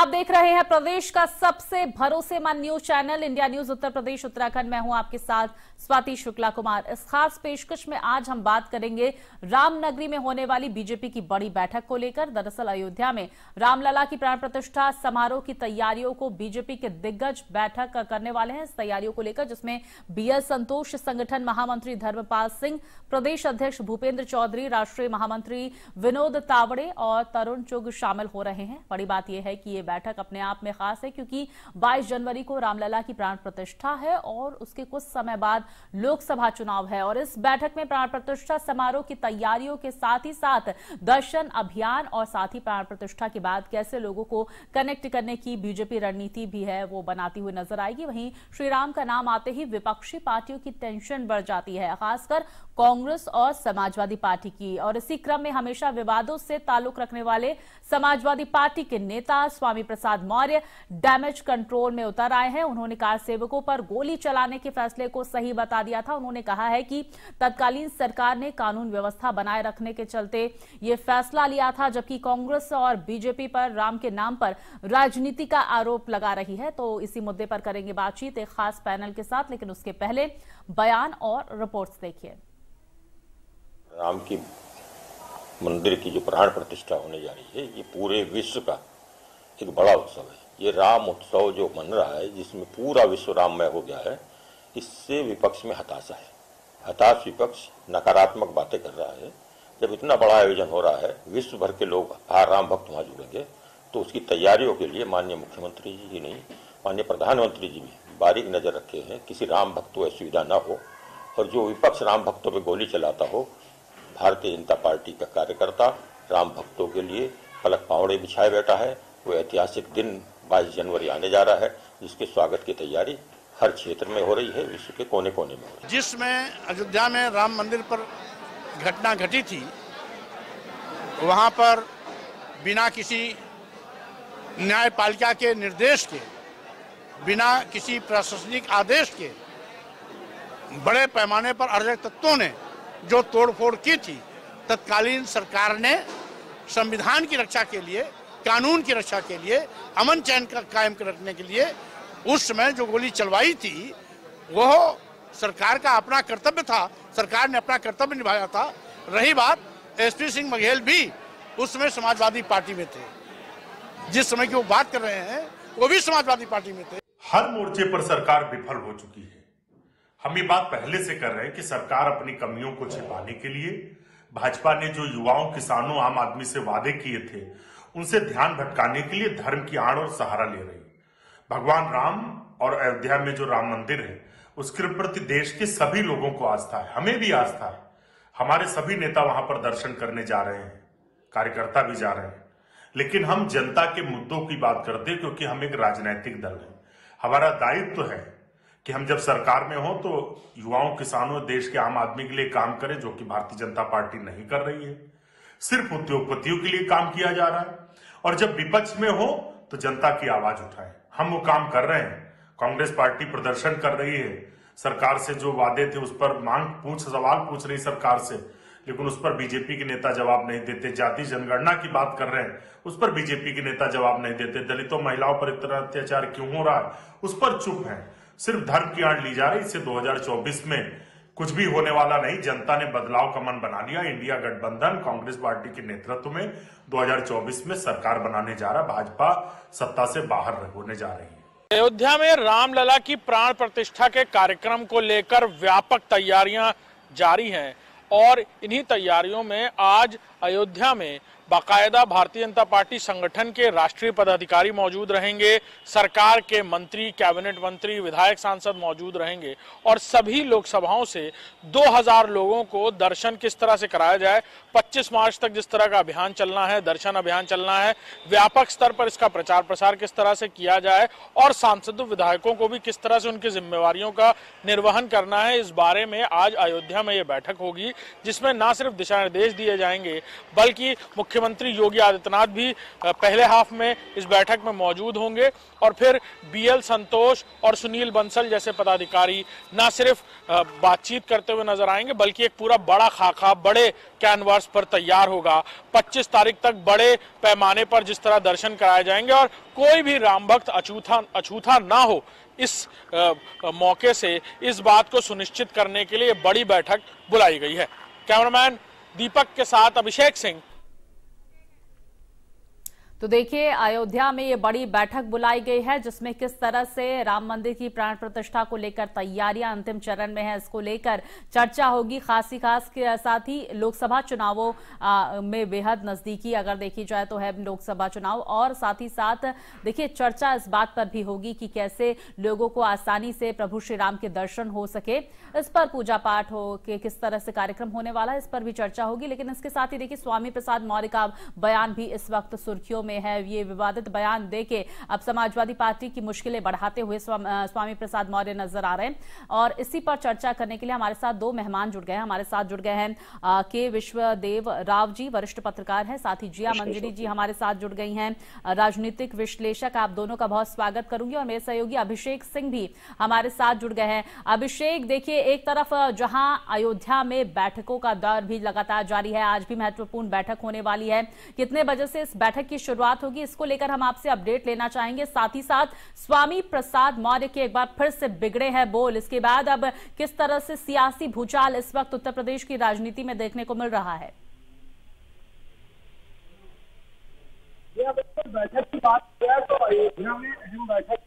आप देख रहे हैं प्रदेश का सबसे भरोसेमंद news channel, India News Uttar Pradesh, Uttarakhand. में हूँ आपके साथ स्वाति शुक्ला कुमार। इस खास पेशकश में आज हम बात करेंगे रामनगरी में होने वाली बीजेपी की बड़ी बैठक को लेकर। दरअसल अयोध्या में रामलला की प्राण प्रतिष्ठा, समारोह की तैयारियों को बीजेपी के दिग्गज बैठक करने वाले हैं। इस तैयारियों को लेकर जिसमें बीएल संतोष, संगठन महामंत्री धर्मपाल सिंह, प्रदेश अध्यक्ष भूपेंद्र चौधरी, राष्ट्रीय महामंत्री विनोद तावड़े और तरुण चुग शामिल हो रहे हैं। बड़ी बात यह है कि ये बैठक अपने आप में खास है क्योंकि 22 जनवरी को रामलला की प्राण प्रतिष्ठा है और उसके कुछ समय बाद लोकसभा चुनाव है। और इस बैठक में प्राण प्रतिष्ठा समारोह की तैयारियों के साथ ही साथ दर्शन अभियान और साथ ही प्राण प्रतिष्ठा के बाद कैसे लोगों को कनेक्ट करने की बीजेपी रणनीति भी है, वो बनाती हुई नज़र आएगी। वहीं श्रीराम का नाम आते ही विपक्षी पार्टियों की टेंशन बढ़ जाती है, खासकर कांग्रेस और समाजवादी पार्टी की। और इसी क्रम में हमेशा विवादों से ताल्लुक रखने वाले समाजवादी पार्टी के नेता स्वामी प्रसाद मौर्य डैमेज कंट्रोल में उतर आए हैं। उन्होंने कार सेवकों पर गोली चलाने के फैसले को सही बता दिया था। उन्होंने कहा है कि तत्कालीन सरकार ने कानून व्यवस्था बनाए रखने के चलते ये फैसला लिया था, जबकि कांग्रेस और बीजेपी पर राम के नाम पर राजनीति का आरोप लगा रही है। तो इसी मुद्दे पर करेंगे बातचीत एक खास पैनल के साथ, लेकिन उसके पहले बयान और रिपोर्ट्स देखिए। राम की मंदिर की जो प्राण प्रतिष्ठा होने जा रही है, ये पूरे विश्व का एक बड़ा उत्सव है। ये राम उत्सव जो मन रहा है, जिसमें पूरा विश्व राममय हो गया है, इससे विपक्ष में हताशा है। हताश विपक्ष नकारात्मक बातें कर रहा है। जब इतना बड़ा आयोजन हो रहा है, विश्व भर के लोग हर राम भक्त वहाँ जुड़ेंगे तो उसकी तैयारियों के लिए माननीय मुख्यमंत्री जी ही नहीं माननीय प्रधानमंत्री जी भी बारीक नज़र रखे हैं, किसी राम भक्त को असुविधा न हो। और जो विपक्ष राम भक्तों पर गोली चलाता हो, भारतीय जनता पार्टी का कार्यकर्ता राम भक्तों के लिए पलक पावड़े बिछाए बैठा है वो ऐतिहासिक दिन 22 जनवरी आने जा रहा है, जिसके स्वागत की तैयारी हर क्षेत्र में हो रही है, विश्व के कोने कोने में जिसमें अयोध्या में राम मंदिर पर घटना घटी थी, वहाँ पर बिना किसी न्यायपालिका के निर्देश के, बिना किसी प्रशासनिक आदेश के, बड़े पैमाने पर अर्जक तत्वों ने जो तोड़फोड़ की थी, तत्कालीन सरकार ने संविधान की रक्षा के लिए कानून की रक्षा के लिए, अमन चैन का कायम रखने के लिए उस समय जो गोली चलवाई थी, वह सरकार का अपना कर्तव्य था, सरकार ने अपना कर्तव्य निभाया था। रही बात, एसपी सिंह बघेल भी उस समय समाजवादी पार्टी में थे। जिस समय की वो बात कर रहे हैं, वो भी समाजवादी पार्टी में थे। हर मोर्चे पर सरकार विफल हो चुकी है। हम ये बात पहले से कर रहे हैं कि सरकार अपनी कमियों को छिपाने के लिए, भाजपा ने जो युवाओं, किसानों, आम आदमी से वादे किए थे उनसे ध्यान भटकाने के लिए धर्म की आड़ और सहारा ले रही। भगवान राम और अयोध्या में जो राम मंदिर है, उसके प्रति देश के सभी लोगों को आस्था है। हमें भी आस्था है। हमारे सभी नेता वहाँ पर दर्शन करने जा रहे हैं, कार्यकर्ता भी जा रहे हैं। लेकिन हम जनता के मुद्दों की बात करते हैं क्योंकि हम एक राजनैतिक दल है। हमारा दायित्व तो है कि हम जब सरकार में हो तो युवाओं, किसानों, देश के आम आदमी के लिए काम करें, जो कि भारतीय जनता पार्टी नहीं कर रही है। सिर्फ़ उद्योगपतियों के लिए काम किया जा रहा है। और जब विपक्ष में हो तो जनता की आवाज़ उठाए। हम वो काम कर रहे हैं। कांग्रेस पार्टी प्रदर्शन कर रही है। सरकार से जो वादे थे, उस पर मांग पूछ, सवाल पूछ रही सरकार से। लेकिन उस पर बीजेपी के नेता जवाब नहीं देते। जाति जनगणना की बात कर रहे हैं। उस पर बीजेपी के नेता जवाब नहीं देते। दलितों, महिलाओं पर इतना अत्याचार क्यों हो रहा है? उस पर चुप है। सिर्फ़ धर्म की आड़ ली जा रही। इससे 2024 में कुछ भी होने वाला नहीं, जनता ने बदलाव का मन बना लिया। इंडिया गठबंधन, कांग्रेस पार्टी के नेतृत्व में 2024 में सरकार बनाने जा रहा, भाजपा सत्ता से बाहर होने जा रही है। अयोध्या में रामलला की प्राण प्रतिष्ठा के कार्यक्रम को लेकर व्यापक तैयारियाँ जारी हैं और इन्हीं तैयारियों में आज अयोध्या में बाकायदा भारतीय जनता पार्टी संगठन के राष्ट्रीय पदाधिकारी मौजूद रहेंगे। सरकार के मंत्री, कैबिनेट मंत्री, विधायक सांसद मौजूद रहेंगे और सभी लोकसभाओं से 2000 लोगों को दर्शन किस तरह से कराया जाए 25 मार्च तक जिस तरह का अभियान चलना है, दर्शन अभियान चलना है, व्यापक स्तर पर इसका प्रचार प्रसार किस तरह से किया जाए और सांसदों, विधायकों को भी किस तरह से उनकी जिम्मेवारियों का निर्वहन करना है, इस बारे में आज अयोध्या में ये बैठक होगी, जिसमें न सिर्फ़ दिशा निर्देश दिए जाएँगे, बल्कि मुख्यमंत्री योगी आदित्यनाथ भी पहले हाफ़ में इस बैठक में मौजूद होंगे और फिर बीएल संतोष और सुनील बंसल जैसे पदाधिकारी न सिर्फ़ बातचीत करते हुए नज़र आएँगे बल्कि एक पूरा बड़ा खाका बड़े कैनवास पर तैयार होगा। 25 तारीख तक बड़े पैमाने पर जिस तरह दर्शन कराए जाएँगे और कोई भी राम भक्त अछूता अछूता ना हो इस आ, मौके से इस बात को सुनिश्चित करने के लिए बड़ी बैठक बुलाई गई है। कैमरामैन दीपक के साथ अभिषेक सिंह। तो देखिए, अयोध्या में ये बड़ी बैठक बुलाई गई है, जिसमें किस तरह से राम मंदिर की प्राण प्रतिष्ठा को लेकर तैयारियाँ अंतिम चरण में है, इसको लेकर चर्चा होगी। खासी खास के साथ ही लोकसभा चुनावों में बेहद नजदीकी अगर देखी जाए तो है लोकसभा चुनाव। और साथ ही साथ देखिए, चर्चा इस बात पर भी होगी कि कैसे लोगों को आसानी से प्रभु श्री राम के दर्शन हो सके। इस पर पूजा पाठ हो के किस तरह से कार्यक्रम होने वाला है, इस पर भी चर्चा होगी। लेकिन इसके साथ ही देखिए, स्वामी प्रसाद मौर्य का बयान भी इस वक्त सुर्खियों में है ये विवादित बयान देके अब समाजवादी पार्टी की मुश्किलें बढ़ाते हुए स्वामी प्रसाद मौर्य नज़र आ रहे हैं। और इसी पर चर्चा करने के लिए हमारे साथ दो मेहमान जुड़ गए हैं। हमारे साथ जुड़ गए हैं के विश्वदेव राव जी वरिष्ठ पत्रकार हैं साथ ही जिया मंजरी जी हमारे साथ जुड़ गई हैं राजनीतिक विश्लेषक। आप दोनों का बहुत स्वागत करूँगी और मेरे सहयोगी अभिषेक सिंह भी हमारे साथ जुड़ गए हैं। अभिषेक देखिए एक तरफ़ जहाँ अयोध्या में बैठकों का दौर भी लगातार जारी है आज भी महत्वपूर्ण बैठक होने वाली है। कितने बजे से इस बैठक की शुरुआत शुरुआत होगी। इसको लेकर हम आपसे अपडेट लेना चाहेंगे। साथ ही साथ स्वामी प्रसाद मौर्य के एक बार फिर से बिगड़े हैं बोल। इसके बाद अब किस तरह से सियासी भूचाल इस वक्त उत्तर प्रदेश की राजनीति में देखने को मिल रहा है? बैठक की बात किया तो अयोध्या में अहम बैठक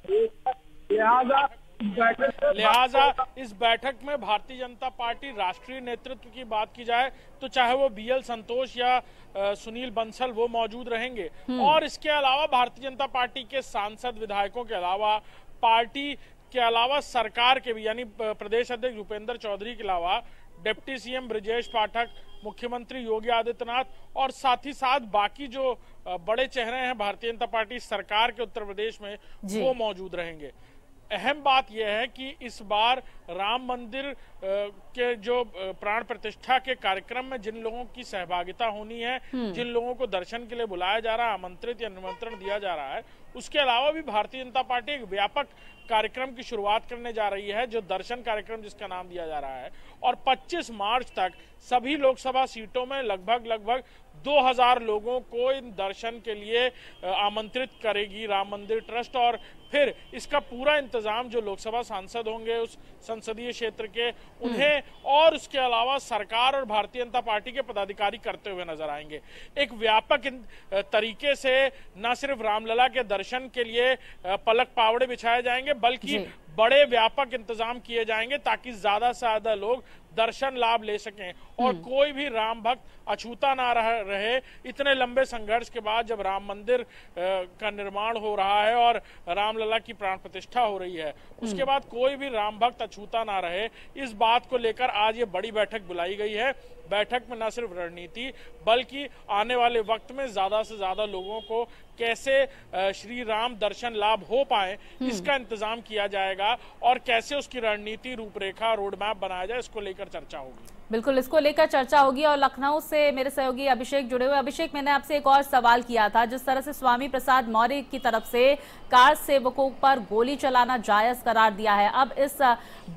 लिहाजा लिहाजा इस बैठक में भारतीय जनता पार्टी राष्ट्रीय नेतृत्व की बात की जाए तो चाहे वो बीएल संतोष या सुनील बंसल वो मौजूद रहेंगे। हम्म। और इसके अलावा भारतीय जनता पार्टी के सांसद विधायकों के अलावा पार्टी के अलावा सरकार के भी यानी प्रदेश अध्यक्ष भूपेंद्र चौधरी के अलावा डिप्टी सीएम ब्रजेश पाठक मुख्यमंत्री योगी आदित्यनाथ और साथ ही साथ बाकी जो बड़े चेहरे हैं भारतीय जनता पार्टी सरकार के उत्तर प्रदेश में वो मौजूद रहेंगे। अहम बात यह है कि इस बार राम मंदिर के जो प्राण प्रतिष्ठा के कार्यक्रम में जिन लोगों की सहभागिता होनी है हम्म। जिन लोगों को दर्शन के लिए बुलाया जा रहा है आमंत्रित या निमंत्रण दिया जा रहा है उसके अलावा भी भारतीय जनता पार्टी एक व्यापक कार्यक्रम की शुरुआत करने जा रही है जो दर्शन कार्यक्रम जिसका नाम दिया जा रहा है और 25 मार्च तक सभी लोकसभा सीटों में लगभग लगभग 2000 लोगों को इन दर्शन के लिए आमंत्रित करेगी राम मंदिर ट्रस्ट और फिर इसका पूरा इंतज़ाम जो लोकसभा सांसद होंगे उस संसदीय क्षेत्र के उन्हें और उसके अलावा सरकार और भारतीय जनता पार्टी के पदाधिकारी करते हुए नज़र आएँगे। एक व्यापक तरीके से न सिर्फ़ रामलला के दर्शन के लिए पलक पावड़े बिछाए जाएँगे बल्कि बड़े व्यापक इंतज़ाम किए जाएँगे ताकि ज़्यादा से ज़्यादा लोग दर्शन लाभ ले सकें और हम्म। कोई भी राम भक्त अछूता ना रह, रहे इतने लंबे संघर्ष के बाद जब राम मंदिर का निर्माण हो रहा है और रामलला की प्राण प्रतिष्ठा हो रही है उसके हम्म। बाद कोई भी राम भक्त अछूता ना रहे इस बात को लेकर आज ये बड़ी बैठक बुलाई गई है बैठक में न सिर्फ़ रणनीति बल्कि आने वाले वक्त में ज़्यादा से ज़्यादा लोगों को कैसे श्री राम दर्शन लाभ हो पाए हम्म। इसका इंतज़ाम किया जाएगा और कैसे उसकी रणनीति रूपरेखा रोड मैप बनाया जाए इसको लेकर चर्चा होगी बिल्कुल, इसको लेकर चर्चा होगी और लखनऊ से मेरे सहयोगी अभिषेक जुड़े हुए अभिषेक, मैंने आपसे एक और सवाल किया था, जिस तरह से स्वामी प्रसाद मौर्य की तरफ़ से कार सेवकों पर गोली चलाना जायज़ करार दिया है। अब इस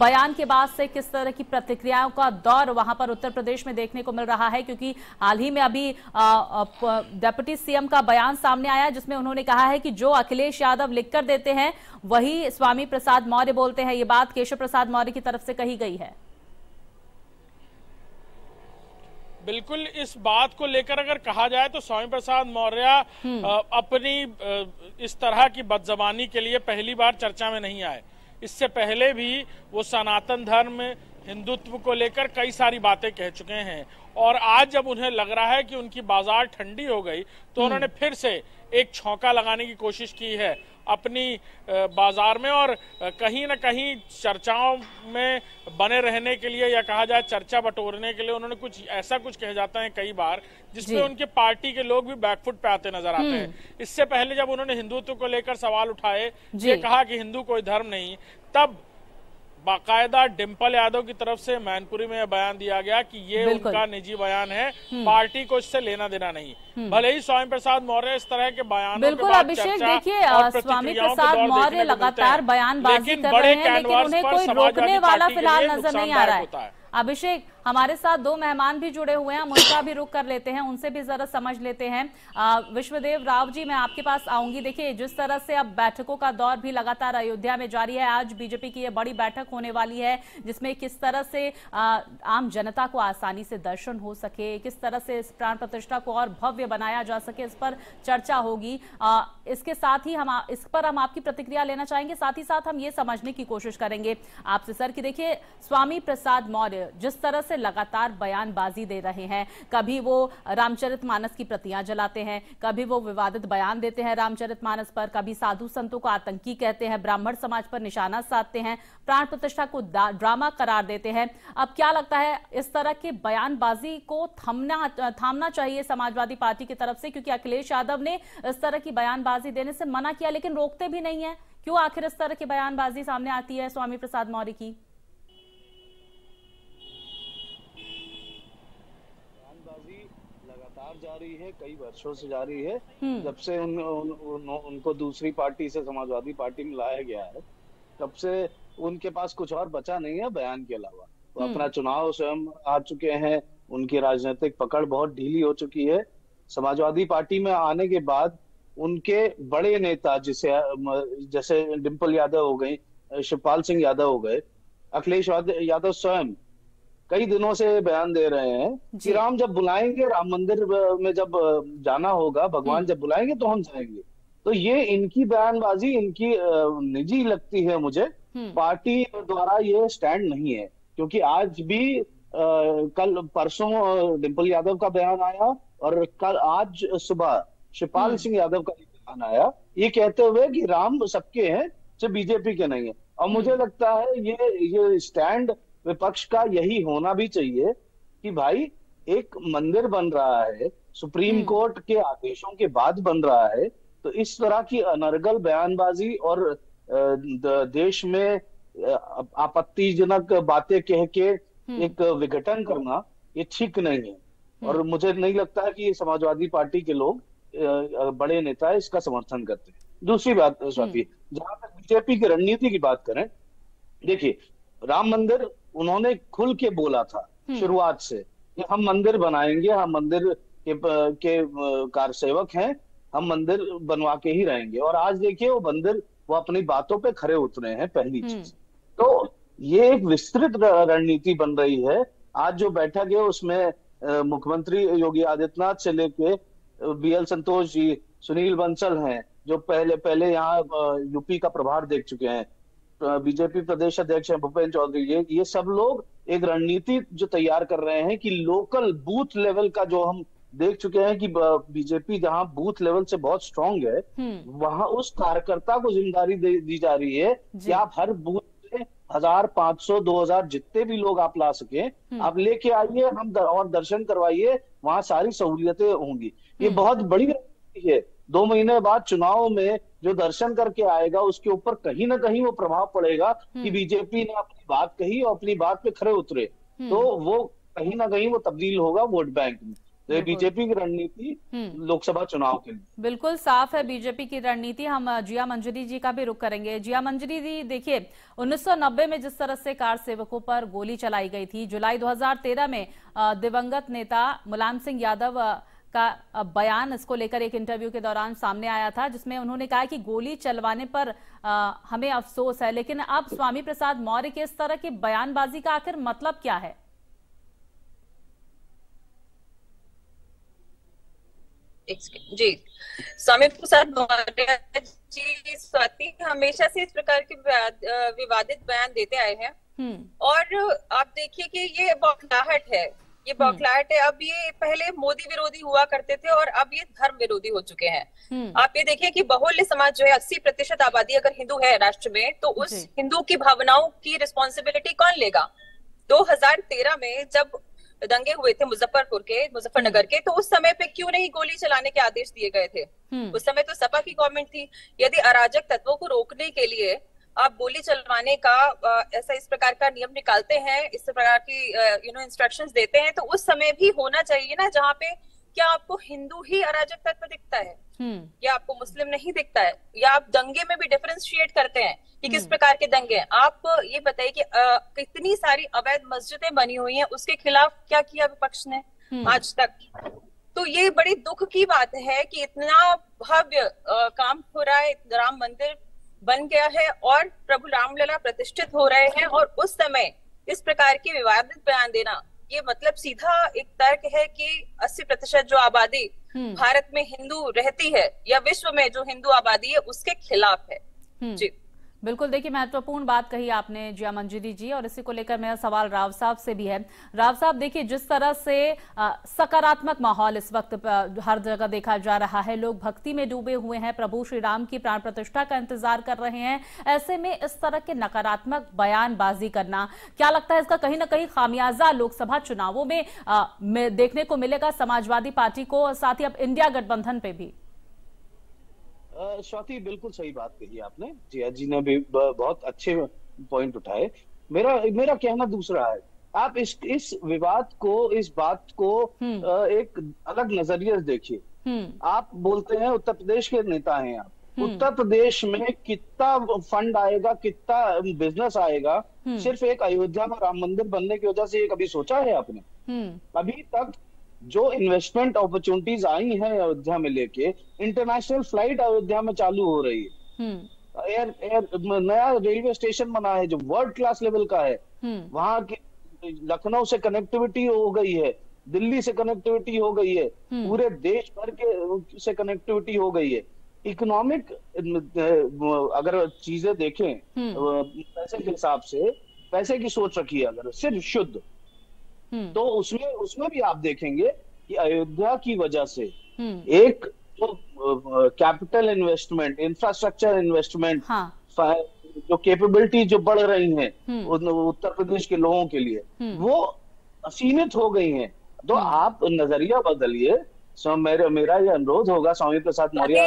बयान के बाद से किस तरह की प्रतिक्रियाओं का दौर वहाँ पर उत्तर प्रदेश में देखने को मिल रहा है? क्योंकि हाल ही में अभी डेप्यूटी सीएम का बयान सामने आया, जिसमें उन्होंने कहा है कि जो अखिलेश यादव लिखकर देते हैं, वही स्वामी प्रसाद मौर्य बोलते हैं। ये बात केशव प्रसाद मौर्य की तरफ़ से कही गई है। बिल्कुल इस बात को लेकर अगर कहा जाए तो स्वामी प्रसाद मौर्य हम्म। अपनी इस तरह की बदजबानी के लिए पहली बार चर्चा में नहीं आए इससे पहले भी वो सनातन धर्म हिंदुत्व को लेकर कई सारी बातें कह चुके हैं और आज जब उन्हें लग रहा है कि उनकी बाज़ार ठंडी हो गई तो हम्म। उन्होंने फिर से एक छौका लगाने की कोशिश की है अपनी बाज़ार में और कहीं ना कहीं चर्चाओं में बने रहने के लिए या कहा जाए चर्चा बटोरने के लिए उन्होंने कुछ ऐसा कुछ कह जाता है कई बार जिसमें उनके पार्टी के लोग भी बैकफुट पे आते नज़र आते हैं। हम्म। इससे पहले जब उन्होंने हिंदुत्व को लेकर सवाल उठाए ये कहा कि हिंदू कोई धर्म नहीं तब बाकायदा डिम्पल यादव की तरफ़ से मैनपुरी में बयान दिया गया कि ये उनका निजी बयान है। हम्म। पार्टी को इससे लेना देना नहीं। हम्म। भले ही स्वामी प्रसाद मौर्य इस तरह के बयान बिल्कुल अभिषेक देखिए स्वामी प्रसाद मौर्य लगातार बयानबाजी कर रहे हैं लेकिन उन्हें कोई रोकने वाला फ़िलहाल नज़र नहीं आ रहा है। अभिषेक हमारे साथ दो मेहमान भी जुड़े हुए हैं, हम उनका भी रुख कर लेते हैं, उनसे भी जरा समझ लेते हैं। विश्वदेव राव जी, मैं आपके पास आऊँगी। देखिए, जिस तरह से अब बैठकों का दौर भी लगातार अयोध्या में जारी है, आज बीजेपी की यह बड़ी बैठक होने वाली है, जिसमें किस तरह से आम जनता को आसानी से दर्शन हो सके, किस तरह से इस प्राण प्रतिष्ठा को और भव्य बनाया जा सके, इस पर चर्चा होगी। इसके साथ ही हम इस पर हम आपकी प्रतिक्रिया लेना चाहेंगे, साथ ही साथ हम ये समझने की कोशिश करेंगे आपसे, सर, कि देखिए, स्वामी प्रसाद मौर्य जिस तरह से लगातार बयानबाजी दे रहे हैं। कभी वो रामचरित मानस की प्रतियाँ जलाते हैं, कभी वो विवादित बयान देते हैं रामचरित मानस पर, कभी साधु संतों को आतंकी कहते हैं, ब्राह्मण समाज पर निशाना साधते हैं, प्राण प्रतिष्ठा को ड्रामा करार देते हैं। अब क्या लगता है इस तरह के बयानबाजी को थमना, थामना चाहिए समाजवादी पार्टी की तरफ़ से? क्योंकि अखिलेश यादव ने इस तरह की बयानबाजी देने से मना किया, लेकिन रोकते भी नहीं है। क्यों आखिर इस तरह की बयानबाजी सामने आती है स्वामी प्रसाद मौर्य की? लगातार जारी है कई वर्षों से जारी है हम्म। जब से उन, उन, उन, उनको दूसरी पार्टी से समाजवादी पार्टी में लाया गया है तब से उनके पास कुछ और बचा नहीं है बयान के अलावा वो हम्म। अपना चुनाव स्वयं आ चुके हैं उनकी राजनीतिक पकड़ बहुत ढीली हो चुकी है समाजवादी पार्टी में आने के बाद उनके बड़े नेता जिसे जैसे डिम्पल यादव हो गई शिवपाल सिंह यादव हो गए अखिलेश यादव स्वयं कई दिनों से बयान दे रहे हैं कि राम जब बुलाएँगे राम मंदिर में जब जाना होगा भगवान हम्म। जब बुलाएँगे तो हम जाएँगे तो ये इनकी बयानबाजी इनकी निजी लगती है मुझे हम्म। पार्टी द्वारा ये स्टैंड नहीं है क्योंकि आज भी कल परसों डिम्पल यादव का बयान आया और कल आज सुबह शिवपाल हम्म। सिंह यादव का बयान आया ये कहते हुए कि राम सबके हैं सिर्फ़ बीजेपी के नहीं है और मुझे लगता है ये ये स्टैंड विपक्ष का यही होना भी चाहिए कि भाई एक मंदिर बन रहा है सुप्रीम हम्म। कोर्ट के आदेशों के बाद बन रहा है तो इस तरह की अनर्गल बयानबाजी और देश में आपत्तिजनक बातें कह के हम्म। एक विघटन करना ये ठीक नहीं है हम्म। और मुझे नहीं लगता है कि समाजवादी पार्टी के लोग बड़े नेता इसका समर्थन करते हैं दूसरी बात स्वाति जहाँ तक बीजेपी की रणनीति की बात करें देखिए राम मंदिर उन्होंने खुल के बोला था हम्म। शुरुआत से कि हम मंदिर बनाएँगे हम मंदिर के के कार सेवक हैं हम मंदिर बनवा के ही रहेंगे और आज देखिए वो मंदिर वो अपनी बातों पे खड़े उतरे हैं पहली हम्म। चीज़ तो ये एक विस्तृत रणनीति बन रही है आज जो बैठक है उसमें मुख्यमंत्री योगी आदित्यनाथ से लेके बी एल संतोष जी सुनील बंसल हैं जो पहले पहले यहाँ यूपी का प्रभार देख चुके हैं बीजेपी प्रदेश अध्यक्ष है भूपेन्द्र चौधरी ये ये सब लोग एक रणनीति जो तैयार कर रहे हैं कि लोकल बूथ लेवल का जो हम देख चुके हैं कि बीजेपी जहाँ बूथ लेवल से बहुत स्ट्रांग है हम्म। वहाँ उस कार्यकर्ता को ज़िम्मेदारी दी जा रही है कि आप हर बूथ से हज़ार पाँच सौ दो हज़ार जितने भी लोग आप ला सके हम्म। आप लेके आइए हम दर, और दर्शन करवाइए वहाँ सारी सहूलियतें होंगी ये हम्म। बहुत बड़ी है दो महीने बाद चुनाव में जो दर्शन करके आएगा उसके ऊपर कहीं ना कहीं वो प्रभाव पड़ेगा कि हम्म। बीजेपी ने अपनी बात कही और अपनी बात पे खड़े उतरे हम्म। तो वो कहीं ना कहीं वो तब्दील होगा वोट बैंक में तो बीजेपी की रणनीति हम्म। लोकसभा चुनाव के लिए बिल्कुल साफ़ है बीजेपी की रणनीति हम जिया मंजरी जी का भी रुख करेंगे जिया मंजरी जी देखिए 1990 में जिस तरह से कार सेवकों पर गोली चलाई गई थी जुलाई 2013 में दिवंगत नेता मुलायम सिंह यादव का बयान इसको लेकर एक इंटरव्यू के दौरान सामने आया था जिसमें उन्होंने कहा कि गोली चलवाने पर आ, हमें अफसोस है। लेकिन अब स्वामी प्रसाद मौर्य के इस तरह की बयानबाजी का आखिर मतलब क्या है? जी। स्वामी प्रसाद मौर्य जी स्वाति हमेशा से इस प्रकार के विवादित बयान देते आए हैं। हम्म। और आप देखिए कि ये बौखलाहट है। ये हम्म। बौखलाहट है अब ये पहले मोदी विरोधी हुआ करते थे और अब ये धर्म विरोधी हो चुके हैं हम्म। आप ये देखिए कि बहुल्य समाज जो है अस्सी प्रतिशत आबादी अगर हिंदू है राष्ट्र में तो उस हिंदू की भावनाओं की रिस्पॉन्सिबिलिटी कौन लेगा 2013 में जब दंगे हुए थे मुजफ्फरपुर के मुजफ्फरनगर हम्म। के तो उस समय पे क्यों नहीं गोली चलाने के आदेश दिए गए थे उस समय तो सपा की गवर्नमेंट थी यदि अराजक तत्वों को रोकने के लिए आप बोली चलवाने का ऐसा इस प्रकार का नियम निकालते हैं इस प्रकार की यू नो इंस्ट्रक्शंस देते हैं तो उस समय भी होना चाहिए ना जहाँ पे क्या आपको हिंदू ही अराजक तत्व दिखता है हम्म या आपको मुस्लिम नहीं दिखता है या आप दंगे में भी डिफरेंशिएट करते हैं कि हम्म। किस प्रकार के दंगे हैं आप ये बताइए कि कितनी सारी अवैध मस्जिदें बनी हुई हैं उसके खिलाफ क्या किया विपक्ष ने हम्म। आज तक तो ये बड़ी दुख की बात है कि इतना भव्य काम हो रहा है राम मंदिर बन गया है और प्रभु रामलला प्रतिष्ठित हो रहे हैं और उस समय इस प्रकार के विवादित बयान देना ये मतलब सीधा एक तर्क है कि 80 प्रतिशत जो आबादी हम्म। भारत में हिंदू रहती है या विश्व में जो हिंदू आबादी है उसके खिलाफ है हम्म। जी बिल्कुल देखिए महत्वपूर्ण बात कही आपने जिया मंजरी जी और इसी को लेकर मेरा सवाल राव साहब से भी है। राव साहब देखिए जिस तरह से सकारात्मक माहौल इस वक्त हर जगह देखा जा रहा है लोग भक्ति में डूबे हुए हैं प्रभु श्री राम की प्राण प्रतिष्ठा का इंतज़ार कर रहे हैं ऐसे में इस तरह के नकारात्मक बयानबाजी करना क्या लगता है इसका कहीं ना कहीं खामियाजा लोकसभा चुनावों में, अ, में देखने को मिलेगा समाजवादी पार्टी को और साथ ही अब इंडिया गठबंधन पे भी? स्वाति बिल्कुल सही बात कही आपने। जिया जी ने भी बहुत अच्छे पॉइंट उठाए। मेरा मेरा कहना दूसरा है आप इस इस विवाद को इस बात को हम्म। एक अलग नज़रिए से देखिए। हम्म। आप बोलते हैं उत्तर प्रदेश के नेता हैं आप। हम्म। उत्तर प्रदेश में कितना फंड आएगा कितना बिज़नेस आएगा। सिर्फ़ एक अयोध्या में राम मंदिर बनने की वजह से ये कभी सोचा है आपने? अभी तक जो इन्वेस्टमेंट अपॉर्चुनिटीज़ आई हैं अयोध्या में लेके इंटरनेशनल फ़्लाइट अयोध्या में चालू हो रही है। हम्म। एयर एयर नया रेलवे स्टेशन बना है जो वर्ल्ड क्लास लेवल का है। हम्म। वहाँ की लखनऊ से कनेक्टिविटी हो गई है दिल्ली से कनेक्टिविटी हो गई है हम्म। पूरे देश भर के से कनेक्टिविटी हो गई है। इकोनॉमिक अगर चीज़ें देखें। पैसे के हिसाब से पैसे की सोच रखी है अगर सिर्फ़ शुद्ध। तो उसमें उसमें भी आप देखेंगे कि अयोध्या की वजह से हम्म एक जो कैपिटल इन्वेस्टमेंट इंफ्रास्ट्रक्चर इन्वेस्टमेंट हाँ जो कैपेबिलिटी जो बढ़ रही हैं हम्म। उत्तर प्रदेश के लोगों के लिए हम्म। वो सीमित हो गई है तो आप नज़रिया बदलिए सो मेरा मेरा ये अनुरोध होगा स्वामी प्रसाद मौर्य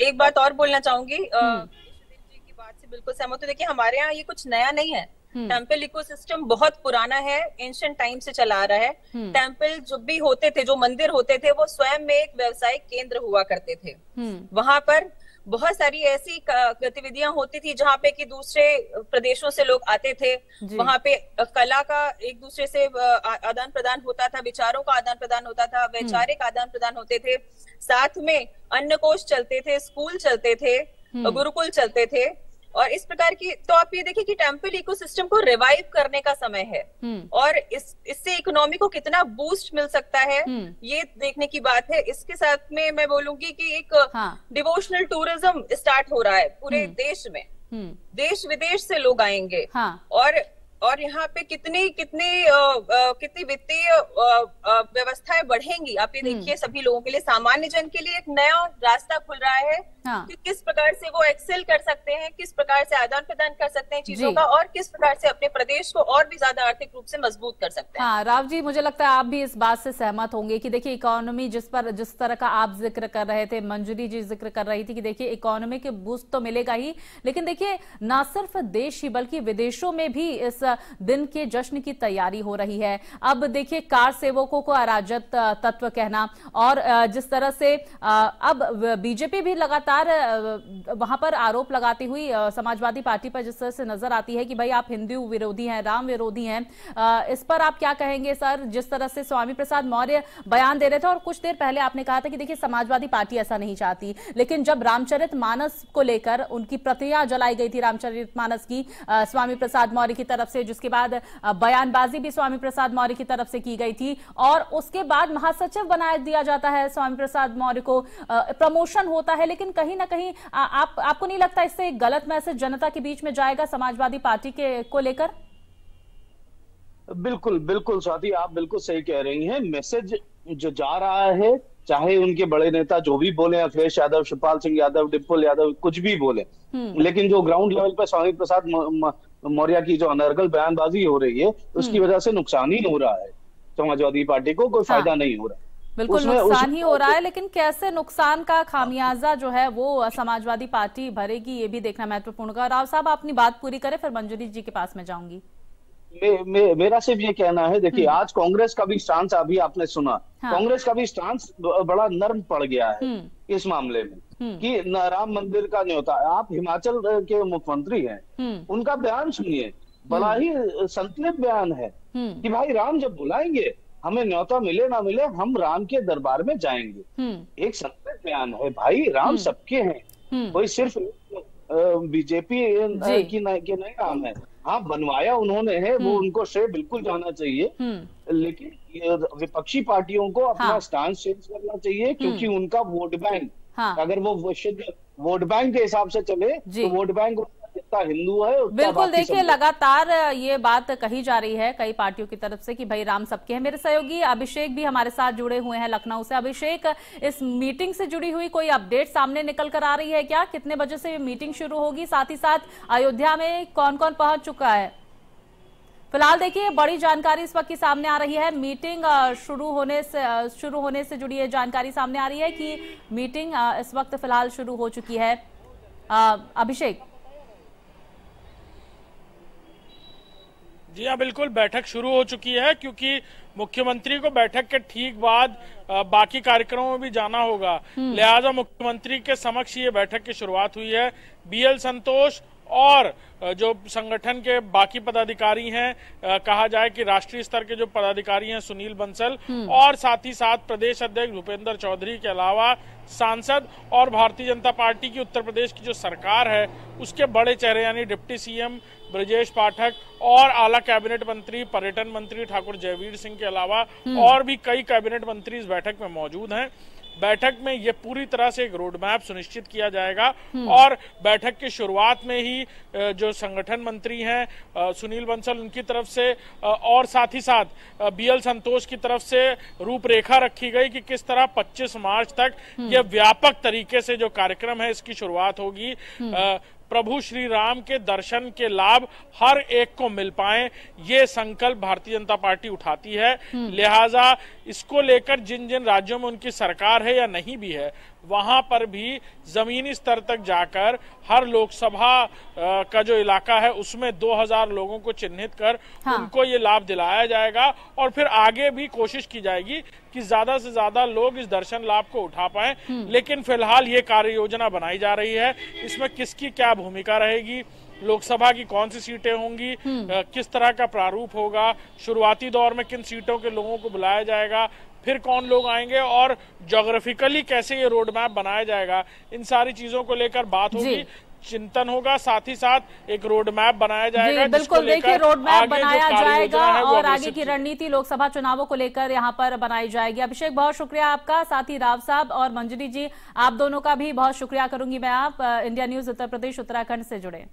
एक बात और बोलना चाहूँगी हम्म। विश्वजीत जी की बात से बिल्कुल सहमत हूँ देखिए हमारे यहाँ ये कुछ नया नहीं है हम्म। टेंपल इकोसिस्टम बहुत पुराना है एंशियंट टाइम से चला आ रहा है। हम्म। टेंपल जो भी होते थे जो मंदिर होते थे वो स्वयं में एक व्यवसायिक केंद्र हुआ करते थे। हम्म। वहाँ पर बहुत सारी ऐसी गतिविधियाँ होती थी जहाँ पे कि दूसरे प्रदेशों से लोग आते थे। वहाँ पे कला का एक दूसरे से आदान प्रदान होता था विचारों का आदान प्रदान होता था वैचारिक आदान प्रदान होते थे। साथ में अन्न कोष चलते थे स्कूल चलते थे हम्म। गुरुकुल चलते थे। और इस प्रकार की तो आप ये देखिए कि टेंपल इकोसिस्टम को रिवाइव करने का समय है। हम्म। और इस इससे इकोनॉमी को कितना बूस्ट मिल सकता है हम्म। ये देखने की बात है। इसके साथ में मैं बोलूँगी कि एक हाँ। डिवोशनल टूरिज़्म स्टार्ट हो रहा है पूरे हम्म। देश में। देश विदेश से लोग आएँगे। हाँ। और और यहाँ पे कितनी कितनी अ, अ, कितनी वित्तीय व्यवस्थाएँ बढ़ेंगी आप ये हम्म। देखिए सभी लोगों के लिए सामान्य जन के लिए एक नया रास्ता खुल रहा है हाँ। कि किस प्रकार से वो एक्सेल कर सकते हैं किस प्रकार से आदान प्रदान कर सकते हैं चीज़ों का और किस प्रकार से अपने प्रदेश को और भी ज़्यादा आर्थिक रूप से मज़बूत कर सकते हैं हाँ राव जी मुझे लगता है आप भी इस बात से सहमत होंगे कि देखिए इकोनॉमी जिस पर जिस तरह का आप ज़िक्र कर रहे थे मंजूरी जी ज़िक्र कर रही थी कि देखिए इकोनॉमी के बूस्ट तो मिलेगा ही लेकिन देखिए ना सिर्फ़ देश ही बल्कि विदेशों में भी इस दिन के जश्न की तैयारी हो रही है। अब देखिए, कार सेवकों को अराजक तत्व कहना और जिस तरह से अब बीजेपी भी लगातार वहाँ पर आरोप लगाती हुई समाजवादी पार्टी पर जिस तरह से नज़र आती है कि भाई आप हिंदू विरोधी हैं, राम विरोधी हैं इस पर आप क्या कहेंगे सर? जिस तरह से स्वामी प्रसाद मौर्य बयान दे रहे थे और कुछ देर पहले आपने कहा था कि देखिए, समाजवादी पार्टी ऐसा नहीं चाहती। लेकिन जब रामचरित मानस को लेकर उनकी प्रतियाँ जलाई गई थी, रामचरित मानस की स्वामी प्रसाद मौर्य की तरफ़ से जिसके बाद बयानबाजी भी स्वामी प्रसाद मौर्य की तरफ़ से की गई थी और उसके बाद महासचिव बना दिया जाता है स्वामी प्रसाद मौर्य को। प्रमोशन होता है लेकिन कहीं ना कहीं आप आपको नहीं लगता इससे एक गलत मैसेज जनता के बीच में जाएगा समाजवादी पार्टी के को लेकर? बिल्कुल बिल्कुल स्वाति आप बिल्कुल सही कह रही हैं। मैसेज जो जा रहा है चाहे उनके बड़े नेता जो भी बोले अखिलेश यादव शिवपाल सिंह यादव डिप्पल यादव कुछ भी बोले लेकिन जो ग्राउंड लेवल पर स्वामी प्रसाद मौर्य की जो अनर्गल बयानबाजी हो रही है उसकी वजह से नुकसान ही हो रहा है। समाजवादी पार्टी को कोई फ़ायदा नहीं हो रहा। बिल्कुल नुकसान ही हो रहा है लेकिन कैसे नुकसान का खामियाजा जो है वो समाजवादी पार्टी भरेगी ये भी देखना महत्वपूर्ण होगा। राव साहब आप अपनी बात पूरी करें फिर मंजूरी जी के पास में जाऊँगी। मे, मे, मेरा सिर्फ़ ये कहना है देखिए आज कांग्रेस का भी स्टांस अभी आपने सुना। हाँ। कांग्रेस का भी स्टांस बड़ा नर्म पड़ गया है इस मामले में कि राम मंदिर का न्योता आप हिमाचल के मुख्यमंत्री हैं उनका बयान सुनिए। बड़ा ही संतुलित बयान है कि भाई राम जब बुलाएँगे हमें न्योता मिले ना मिले हम राम के दरबार में जाएँगे। एक संतुलित बयान है भाई राम सबके हैं। कोई सिर्फ़ बीजेपी की नहीं के नहीं राम है। हाँ बनवाया उन्होंने है वो उनको श्रेय बिल्कुल जाना चाहिए। लेकिन विपक्षी पार्टियों को अपना हाँ। स्टांस चेंज करना चाहिए क्योंकि उनका वोट बैंक हाँ। अगर वो वोट बैंक के हिसाब से चले तो वोट बैंक जितना हिंदू है बिल्कुल देखिए लगातार ये बात कही जा रही है कई पार्टियों की तरफ़ से कि भाई राम सबके हैं। मेरे सहयोगी अभिषेक भी हमारे साथ जुड़े हुए हैं लखनऊ से। अभिषेक इस मीटिंग से जुड़ी हुई कोई अपडेट सामने निकल कर आ रही है क्या? कितने बजे से मीटिंग शुरू होगी? साथ ही साथ अयोध्या में कौन कौन पहुँच चुका है? फ़िलहाल देखिए बड़ी जानकारी इस वक्त की सामने आ रही है। मीटिंग शुरू होने से शुरू होने से जुड़ी ये जानकारी सामने आ रही है कि मीटिंग इस वक्त फ़िलहाल शुरू हो चुकी है। अभिषेक। जी हाँ बिल्कुल बैठक शुरू हो चुकी है क्योंकि मुख्यमंत्री को बैठक के ठीक बाद बाकी कार्यक्रमों में भी जाना होगा हम्म। लिहाजा मुख्यमंत्री के समक्ष ये बैठक की शुरुआत हुई है बीएल संतोष और जो संगठन के बाकी पदाधिकारी हैं कहा जाए कि राष्ट्रीय स्तर के जो पदाधिकारी हैं सुनील बंसल हम्म। और साथ ही साथ प्रदेश अध्यक्ष भूपेंद्र चौधरी के अलावा सांसद और भारतीय जनता पार्टी की उत्तर प्रदेश की जो सरकार है उसके बड़े चेहरे यानी डिप्टी सीएम ब्रजेश पाठक और आला कैबिनेट मंत्री पर्यटन मंत्री ठाकुर जयवीर सिंह के अलावा हम्म। और भी कई कैबिनेट मंत्री इस बैठक में मौजूद हैं बैठक में ये पूरी तरह से एक रोड मैप सुनिश्चित किया जाएगा हम्म। और बैठक की शुरुआत में ही जो संगठन मंत्री हैं सुनील बंसल उनकी तरफ़ से और साथ ही साथ बीएल संतोष की तरफ़ से रूपरेखा रखी गई कि किस तरह 25 मार्च तक हम्म। ये व्यापक तरीके से जो कार्यक्रम है इसकी शुरुआत होगी। प्रभु श्री राम के दर्शन के लाभ हर एक को मिल पाए ये संकल्प भारतीय जनता पार्टी उठाती है हम्म। लिहाजा इसको लेकर जिन जिन राज्यों में उनकी सरकार है या नहीं भी है वहाँ पर भी जमीनी स्तर तक जाकर हर लोकसभा का जो इलाका है उसमें 2000 लोगों को चिन्हित कर हाँ। उनको ये लाभ दिलाया जाएगा और फिर आगे भी कोशिश की जाएगी कि ज़्यादा से ज़्यादा लोग इस दर्शन लाभ को उठा पाए हम्म। लेकिन फ़िलहाल ये कार्य योजना बनाई जा रही है इसमें किसकी क्या भूमिका रहेगी लोकसभा की कौन सी सीटें होंगी हम्म। किस तरह का प्रारूप होगा शुरुआती दौर में किन सीटों के लोगों को बुलाया जाएगा फिर कौन लोग आएँगे और जोग्राफिकली कैसे ये रोड मैप बनाया जाएगा? इन सारी चीज़ों को लेकर बात होगी चिंतन होगा साथ ही साथ एक रोड मैप बनाया जाएगा बिल्कुल देखिए रोड मैप बनाया जाएगा और आगे की रणनीति लोकसभा चुनावों को लेकर यहाँ पर बनाई जाएगी। अभिषेक बहुत शुक्रिया आपका साथ ही राव साहब और मंजरी जी आप दोनों का भी बहुत शुक्रिया करूँगी मैं आप इंडिया न्यूज़ उत्तर प्रदेश उत्तराखंड से जुड़े।